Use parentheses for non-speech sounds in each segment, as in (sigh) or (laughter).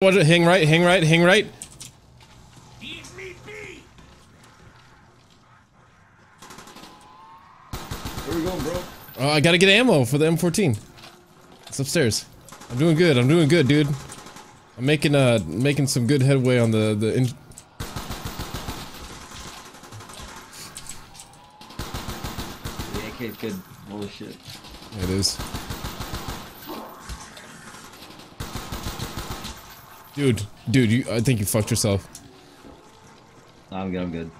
Watch it. Hang right. Hang right. Hang right. Where we going, bro? Oh, I gotta get ammo for the M14. It's upstairs. I'm doing good. I'm doing good, dude. I'm making uh making some good headway on the the. In The AK is good. Holy shit. it is. Dude, dude, you, I think you fucked yourself. I'm good, I'm good.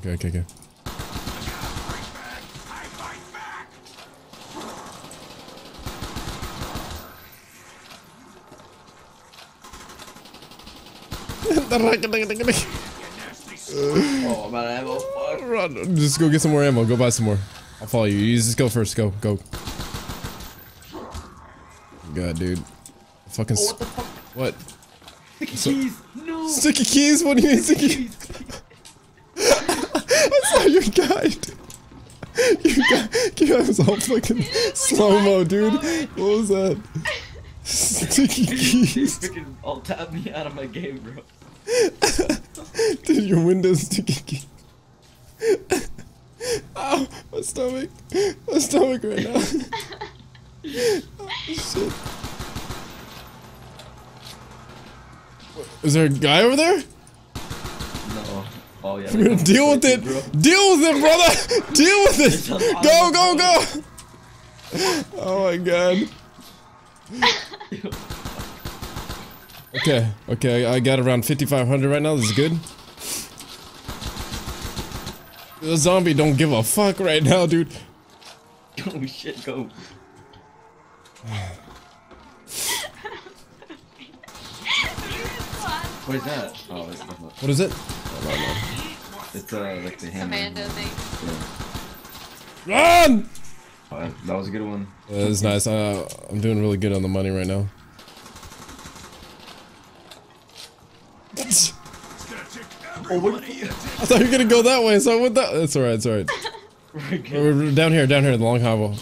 Okay, okay, okay. Oh, I'm out of ammo. Fuck. Run. Just go get some more ammo. Go buy some more. I'll follow you. You just go first. Go, go. God, dude. Fucking. Oh, what the fuck? what? Sticky So- keys! No! Sticky keys? What do you mean sticky? Keys, keys. (laughs) I saw your guide. You got. You was all fucking slow mo, dude. What was that? Sticky (laughs) keys. Freaking all tap me out of my game, bro. (laughs) Dude, your Windows sticky key. Ow, my stomach. My stomach right now. oh, shit. Is there a guy over there? No. Oh, yeah. We're gonna deal with it. Bro. Deal with it, brother. (laughs) Deal with it. Go, go, go. (laughs) Oh my god. (laughs) Okay, okay, I got around 5,500 right now. This is good. The zombie don't give a fuck right now, dude. Oh, shit, go. What is that? Oh, it's, not- What is it? it's uh, like the hammer. Commando thing. Run! Oh, that- that was a good one. That was nice. Uh, I'm doing really good on the money right now. Oh, what I thought you were gonna go that way, so I went that. That's alright, it's alright. (laughs) We're we're down here, down here, in the long hobble.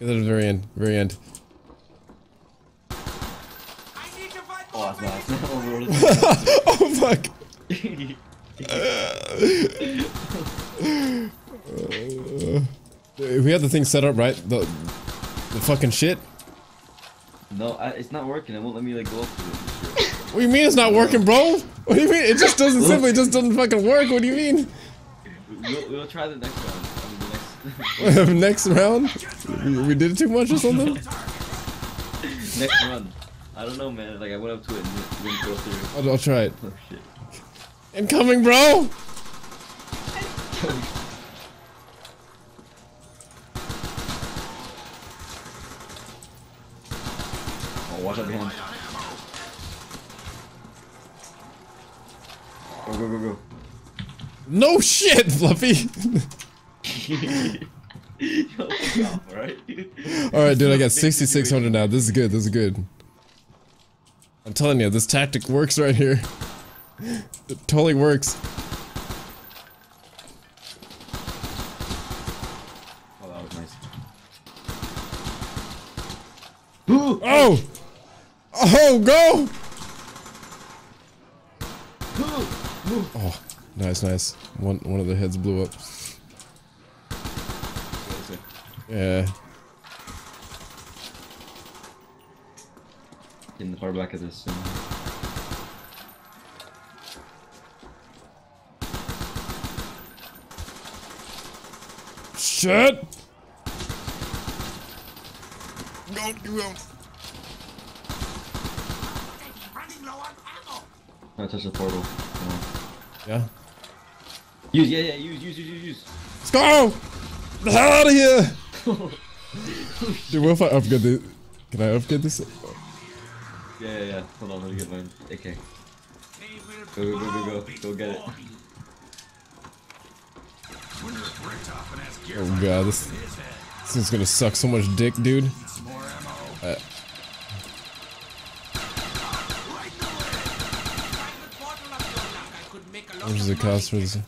Get to the very end, very end. Oh, that's not. That's not what we're fuck! We have the thing set up right. The the fucking shit. No, I, it's not working. It won't let me like go up to it. What do you mean it's not working, bro? What do you mean? It just doesn't simply just doesn't fucking work. What do you mean? We'll, we'll try the next round. I mean, the Next (laughs) next round, we, we did too much or something. (laughs) next run. I don't know, man. Like I went up to it and it didn't go through. I'll, I'll try it. Oh shit. Incoming, bro. Oh, watch out behind. Go go go go. No shit, Fluffy. (laughs) Yo, fuck off, alright, dude. All right, dude. I got 6,600 now. This is good. This is good. I'm telling you, this tactic works right here. It totally works. Oh, that was nice. (gasps) Oh! Oh, go! Oh, nice, nice. One one of the heads blew up. Yeah. In the far back of this. Soon. Shit! Go, go. I touch the portal. Come on. Yeah. Use, yeah, yeah, use, use, use, use, use. Let's go! The hell out of here! (laughs) Oh, Dude, what if I upgrade this? Can I upgrade this? Yeah, yeah, yeah. Hold on, let me get mine. Okay. Go, go, go, go, go. Go get it. Oh god, this, this is gonna suck so much dick, dude. Uh, how much does it cost for this?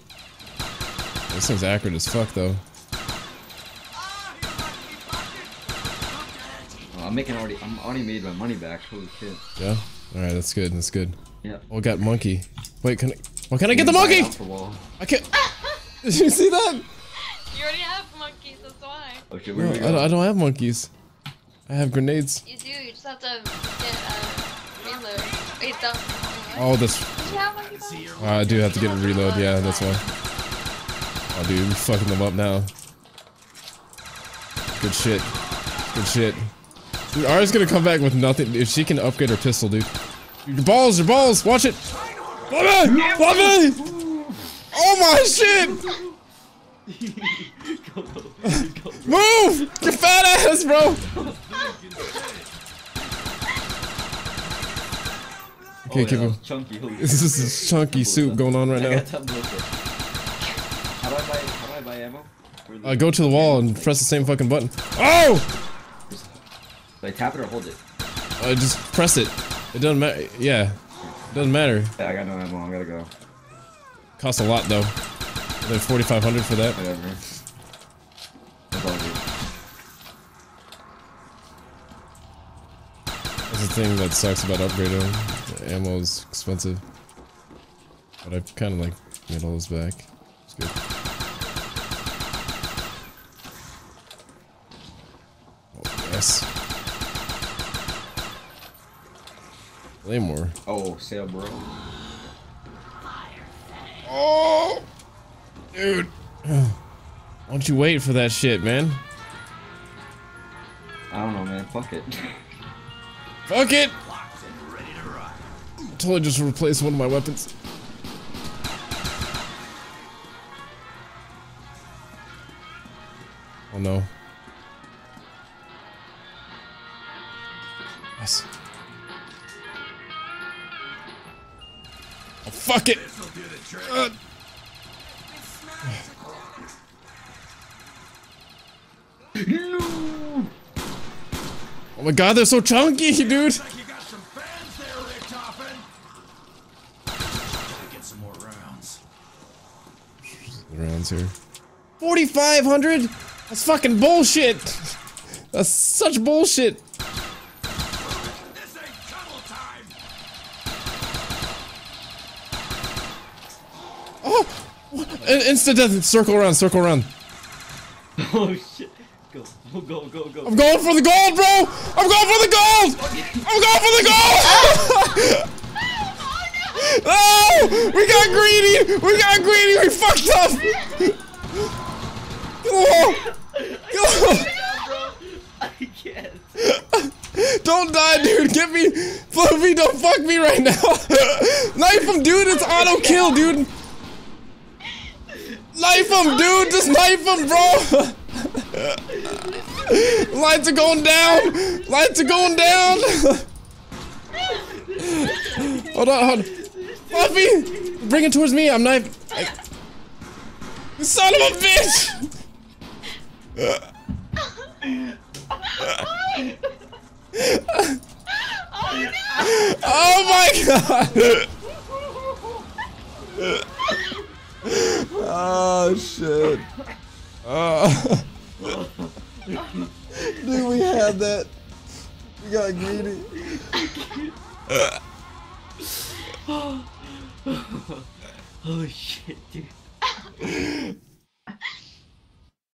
This thing's accurate as fuck, though. I'm making already. I'm already made my money back. Holy shit. Yeah. Alright, that's good, that's good. Yeah. Oh, I got monkey. Wait, can I- Why can't I get the monkey? Off the wall. I can't- (laughs) Did you see that? You already have monkeys, that's why. Oh shit, No, where I do we don't. I don't have monkeys. I have grenades. You do, you just have to get, uh, reload. Wait, don't. Oh, this. Did you have monkey? Uh, I do have to get a reload, yeah, that's why. Oh, dude, we're fucking them up now. Good shit. Good shit. Dude, gonna come back with nothing. If she can upgrade her pistol, dude. Your balls, your balls, watch it! Me! Love! Oh my shit! Go, go, go. Move! You fat ass, bro! Oh, Okay, yeah, keep that him. Chunky. (laughs) This is chunky soup going on right now. got tablet with it. How do I buy? How do I buy ammo? Uh, go to the wall and press the same fucking button. Oh! Do I tap it or hold it? Uh, just press it. It doesn't matter. Yeah. It doesn't matter. Yeah, I got no ammo. I gotta go. Costs a lot though. Like 4,500 for that. Whatever. That's all good. That's the thing that sucks about upgrading. The ammo is expensive. But I've kind of like made all those back. It's good. Oh, yes. Claymore. Oh, sale, bro. Oh! Dude. (clears throat) Why don't you wait for that shit, man? I don't know, man. Fuck it. Fuck it! Totally just replace one of my weapons. Oh no. Yes. Oh, fuck it! Uh, Oh my god, they're so chunky, (laughs) dude! You got some fans there, Richtofen. Get some more rounds. rounds here. 4,500? That's fucking bullshit! (laughs) That's such bullshit! Instant death, circle around, circle around. (laughs) oh shit. Go, go, go, go, go. I'm going for the gold, bro! I'm going for the gold! I'm going for the gold! (laughs) oh, no! (laughs) oh, We got greedy! We got greedy! We fucked up! Get low! I can't. Don't die, dude! Get me! Fluffy, don't fuck me right now! Knife him, dude! It's auto kill, dude! Knife him, dude! Just knife him, bro! Lights are going down! Lights are going down! hold on, hold on. Fluffy! Bring it towards me, I'm knife. I... Son of a bitch! Oh, oh my god! (laughs) oh shit. (laughs) Oh. Dude, we had that. We got greedy. (laughs) Oh shit, dude. (laughs)